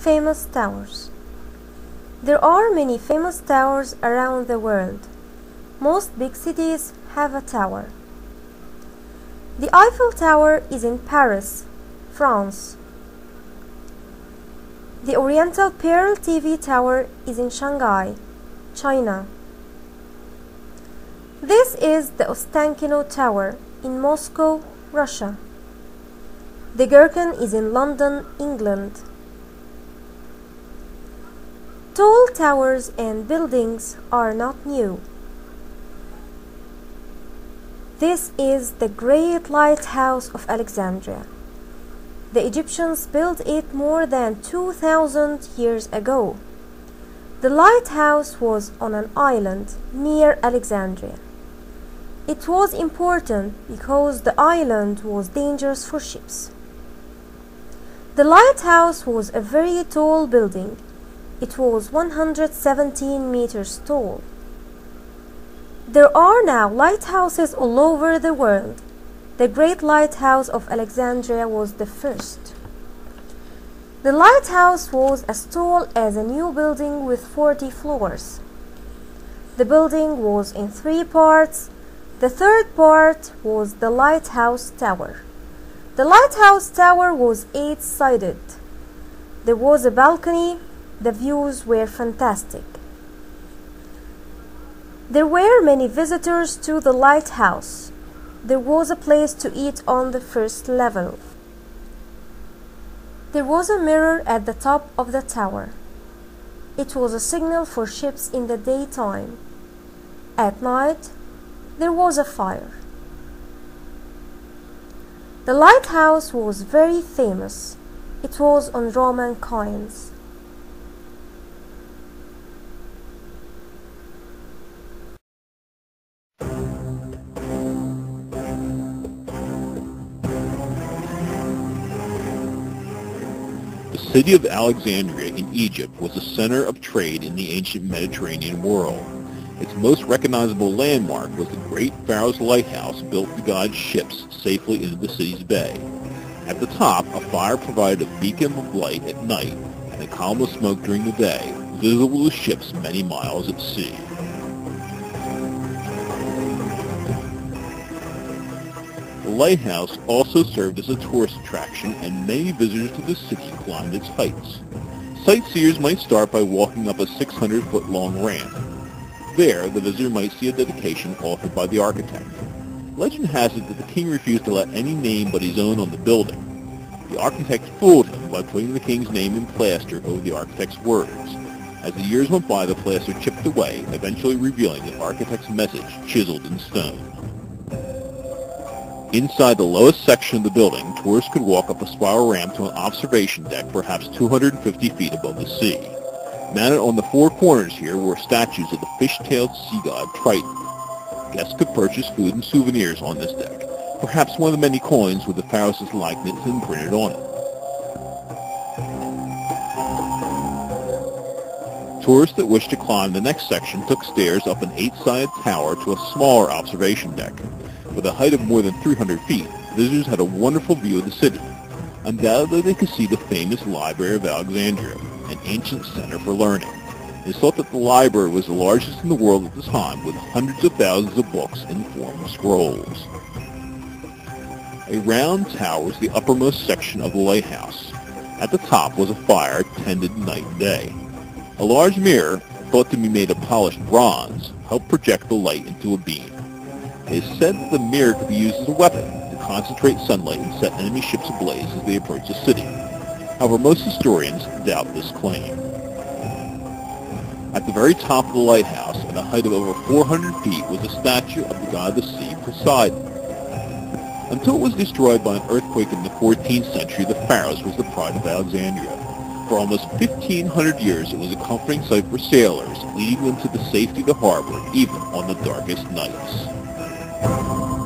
Famous towers. There are many famous towers around the world. Most big cities have a tower. The Eiffel Tower is in Paris, France. The Oriental Pearl TV Tower is in Shanghai, China. This is the Ostankino Tower in Moscow, Russia. The Gherkin is in London, England. Tall towers and buildings are not new. This is the Great Lighthouse of Alexandria. The Egyptians built it more than 2000 years ago. The lighthouse was on an island near Alexandria. It was important because the island was dangerous for ships. The lighthouse was a very tall building. It was 117 meters tall. There are now lighthouses all over the world. The Great Lighthouse of Alexandria was the first. The lighthouse was as tall as a new building with 40 floors. The building was in three parts the third part was the lighthouse tower. The lighthouse tower was eight sided. There was a balcony. The views were fantastic. There were many visitors to the lighthouse. There was a place to eat on the first level. There was a mirror at the top of the tower. It was a signal for ships in the daytime. At night, there was a fire. The lighthouse was very famous. It was on Roman coins. The city of Alexandria in Egypt was the center of trade in the ancient Mediterranean world. Its most recognizable landmark was the Great Pharos Lighthouse built to guide ships safely into the city's bay. At the top, a fire provided a beacon of light at night and a column of smoke during the day, visible to ships many miles at sea. The lighthouse also served as a tourist attraction and many visitors to the city climbed its heights. Sightseers might start by walking up a 600-foot long ramp. There, the visitor might see a dedication authored by the architect. Legend has it that the king refused to let any name but his own on the building. The architect fooled him by putting the king's name in plaster over the architect's words. As the years went by, the plaster chipped away, eventually revealing the architect's message chiseled in stone. Inside the lowest section of the building, tourists could walk up a spiral ramp to an observation deck perhaps 250 feet above the sea. Mounted on the four corners here were statues of the fish-tailed sea god Triton. Guests could purchase food and souvenirs on this deck, perhaps one of the many coins with the pharaoh's likeness imprinted on it. Tourists that wished to climb the next section took stairs up an eight-sided tower to a smaller observation deck. With a height of more than 300 feet, visitors had a wonderful view of the city. Undoubtedly they could see the famous Library of Alexandria, an ancient center for learning. It is thought that the library was the largest in the world at the time, with hundreds of thousands of books in the form of scrolls. A round tower was the uppermost section of the lighthouse. At the top was a fire tended night and day. A large mirror, thought to be made of polished bronze, helped project the light into a beam. It is said that the mirror could be used as a weapon to concentrate sunlight and set enemy ships ablaze as they approach the city. However, most historians doubt this claim. At the very top of the lighthouse, at a height of over 400 feet, was a statue of the god of the sea, Poseidon. Until it was destroyed by an earthquake in the 14th century, the Pharos was the pride of Alexandria. For almost 1,500 years, it was a comforting sight for sailors, leading them to the safety of the harbor, even on the darkest nights. Thank you.